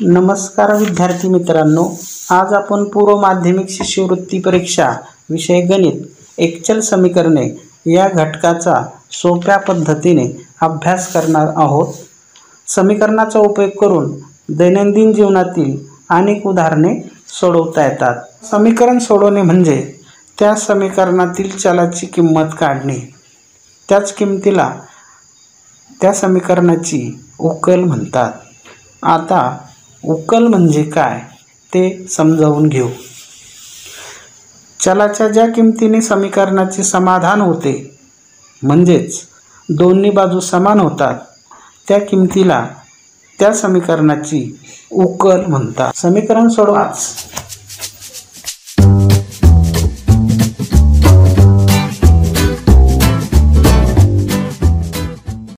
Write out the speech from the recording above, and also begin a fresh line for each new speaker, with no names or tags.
नमस्कार विद्यार्थी मित्रांनो आज आपण पूर्व माध्यमिक शिष्यवृत्ती परीक्षा विषय गणित एकचल समीकरणे या घटकाचा सोप्या पद्धतीने अभ्यास करणार आहोत. समीकरणाचा उपयोग करून दैनंदिन जीवनातील अनेक उदाहरणे सोडवता येतात. समीकरण सोडवणे म्हणजे त्या समीकरणातील चलाची किंमत काढणे. त्याच किंमतीला त्या समीकरणाची उकल म्हणतात. आता उकल म्हणजे काय ते समजावून घेऊ. चलाच्या ज्या किमतीने समीकरणाचे समाधान होते म्हणजेच दोन्ही बाजू समान होतात त्या किमतीला त्या समीकरणाची उकल म्हणतात. समीकरण सोडवाच